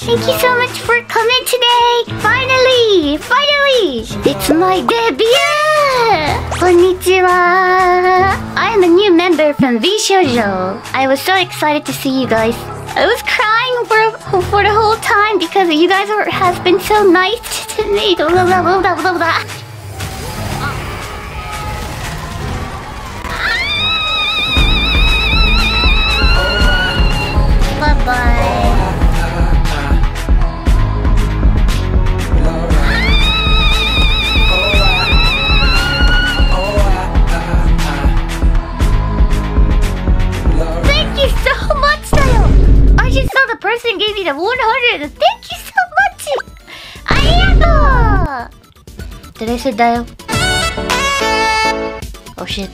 Thank you so much for coming today. Finally, finally, it's my debut. Konnichiwa. I am a new member from VShojo. I was so excited to see you guys. I was crying for for the whole time because you guys were, have been so nice to me. Blah, blah, blah, blah, blah, blah. Person gave me the 100. Thank you so much. I Arigato. Did I say Tayo? Oh shit.